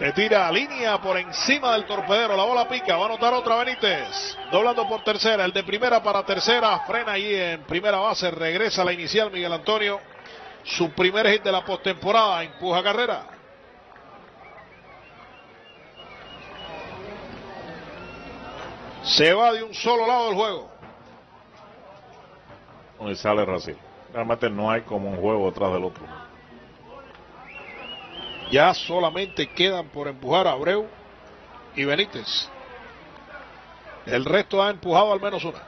Te tira a línea por encima del torpedero. La bola pica. Va a anotar otra Benítez. Doblando por tercera. El de primera para tercera. Frena allí en primera base. Regresa a la inicial Miguel Antonio. Su primer hit de la postemporada. Empuja carrera. Se va de un solo lado del juego. Y sale Racing. Realmente no hay como un juego detrás del otro. Ya solamente quedan por empujar a Abreu y Benítez. El resto ha empujado al menos una.